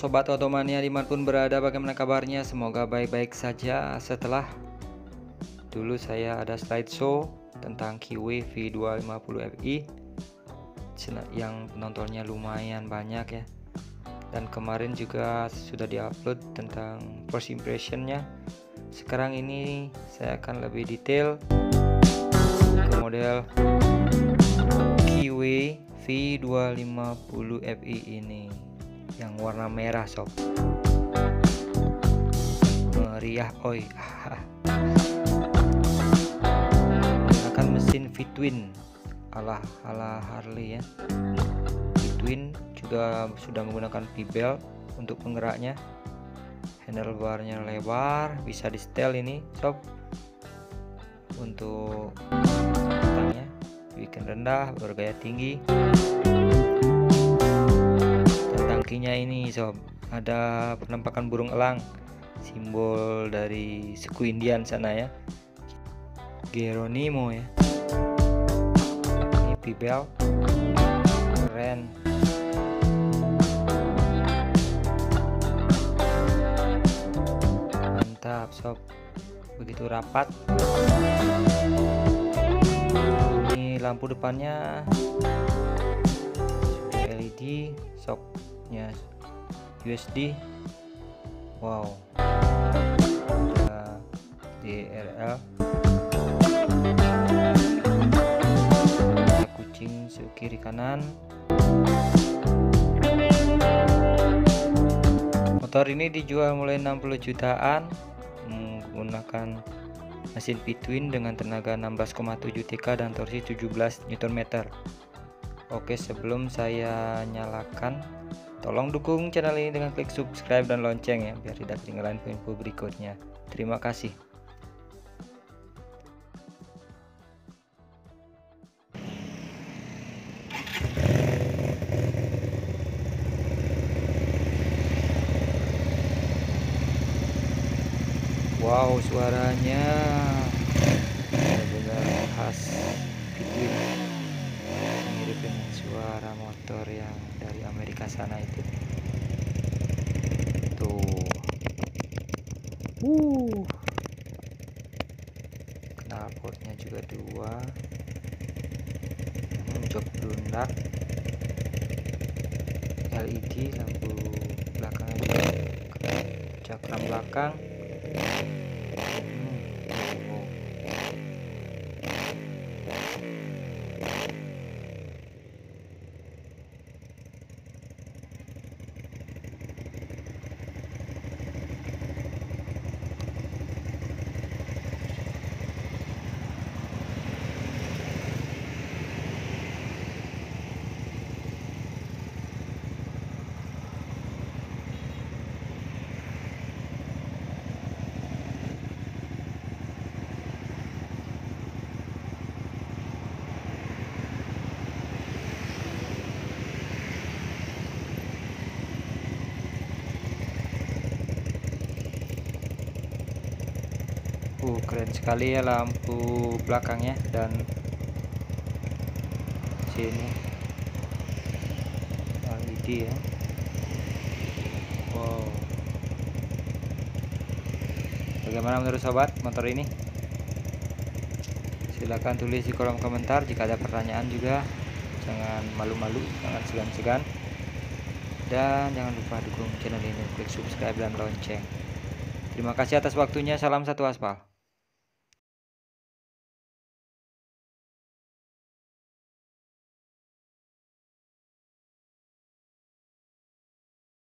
Sobat Otomania di mana pun berada bagaimana kabarnya? Semoga baik-baik saja. Setelah Dulu saya ada slideshow tentang Kiwi V250Fi Yang penontonnya lumayan banyak ya. Dan kemarin juga sudah diupload tentang first impressionnya. Sekarang ini saya akan lebih detail ke model Kiwi V250Fi ini yang warna merah sob. Meriah oi. Menggunakan mesin V-twin ala ala Harley ya. V-twin juga sudah menggunakan V-belt untuk penggeraknya. Handlebarnya lebar bisa di setel ini sob. Untuk tangnya bikin rendah bergaya tinggi kakinya ini sob. Ada penampakan burung elang simbol dari suku Indian sana ya. Geronimo ya. Ini pibel keren. Mantap sob. Begitu rapat. Ini lampu depannya. LED sok nya USD wow. DRL kucing kiri kanan. Motor ini dijual mulai 60 jutaan menggunakan mesin P-twin dengan tenaga 16,7 TK dan torsi 17 Nm. Oke sebelum saya nyalakan Tolong dukung channel ini dengan klik subscribe dan lonceng ya biar tidak ketinggalan info berikutnya. Terima kasih. Wow suaranya benar-benar khas mirip Amerika sana itu. Tuh. Uh. Knalpotnya juga dua. Hmm, jok LED lampu belakangnya cakram belakang Uh, keren sekali ya lampu belakangnya dan sini LED ya. Wow. Bagaimana menurut sobat motor ini? Silahkan tulis di kolom komentar jika ada pertanyaan juga. Jangan malu-malu, jangan segan-segan. Dan jangan lupa dukung channel ini, klik subscribe dan lonceng. Terima kasih atas waktunya. Salam satu aspal.